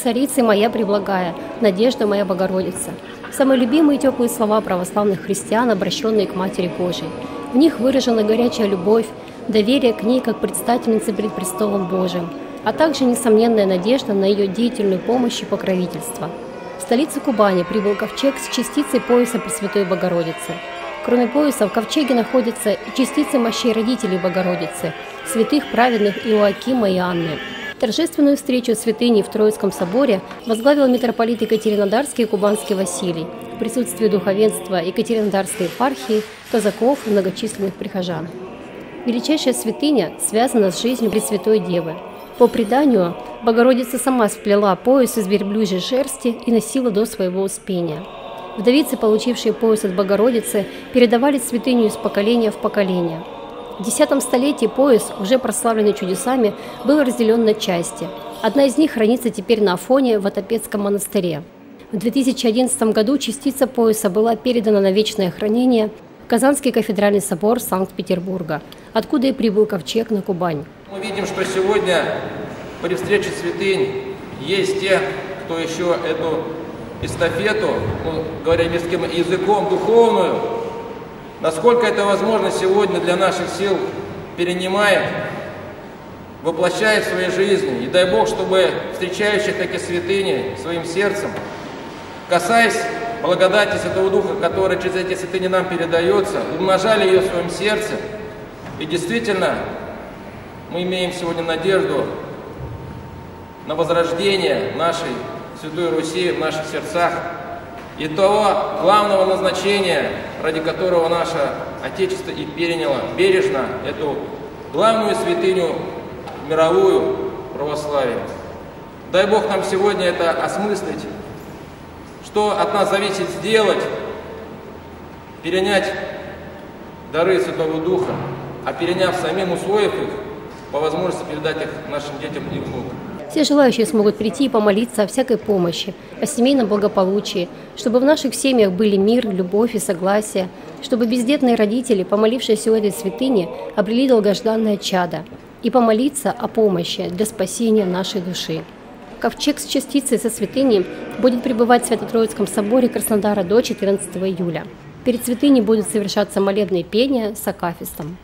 Царица моя преблагая, надежда моя Богородица. Самые любимые и теплые слова православных христиан, обращенные к Матери Божией. В них выражена горячая любовь, доверие к ней как предстательнице перед престолом Божиим, а также несомненная надежда на ее деятельную помощь и покровительство. В столице Кубани прибыл ковчег с частицей пояса Пресвятой Богородицы. Кроме пояса в ковчеге находятся и частицы мощей родителей Богородицы, святых праведных Иоакима и Анны. Торжественную встречу святыни в Троицком соборе возглавил митрополит Екатеринодарский и Кубанский Василий в присутствии духовенства Екатеринодарской епархии, казаков и многочисленных прихожан. Величайшая святыня связана с жизнью Пресвятой Девы. По преданию, Богородица сама сплела пояс из верблюжьей шерсти и носила до своего успения. Вдовицы, получившие пояс от Богородицы, передавали святыню из поколения в поколение. В X столетии пояс, уже прославленный чудесами, был разделен на части. Одна из них хранится теперь на Афоне в Атопецком монастыре. В 2011 году частица пояса была передана на вечное хранение в Казанский кафедральный собор Санкт-Петербурга, откуда и прибыл ковчег на Кубань. Мы видим, что сегодня при встрече святынь есть те, кто еще эту эстафету, ну, говоря мирским языком, духовную, насколько это возможно сегодня для наших сил перенимает, воплощает в своей жизни. И дай Бог, чтобы встречающих эти святыни своим сердцем, касаясь благодати Святого Духа, который через эти святыни нам передается, умножали ее в своем сердце. И действительно, мы имеем сегодня надежду на возрождение нашей Святой Руси в наших сердцах и того главного назначения, ради которого наше Отечество и переняло бережно эту главную святыню мировую православие. Дай Бог нам сегодня это осмыслить, что от нас зависит сделать, перенять дары Святого Духа, а переняв самим, усвоив их, по возможности передать их нашим детям и внукам. Все желающие смогут прийти и помолиться о всякой помощи, о семейном благополучии, чтобы в наших семьях были мир, любовь и согласие, чтобы бездетные родители, помолившиеся у этой святыни, обрели долгожданное чадо, и помолиться о помощи для спасения нашей души. Ковчег с частицей со святыней будет пребывать в Свято-Троицком соборе Краснодара до 14 июля. Перед святыней будут совершаться молебные пения с акафистом.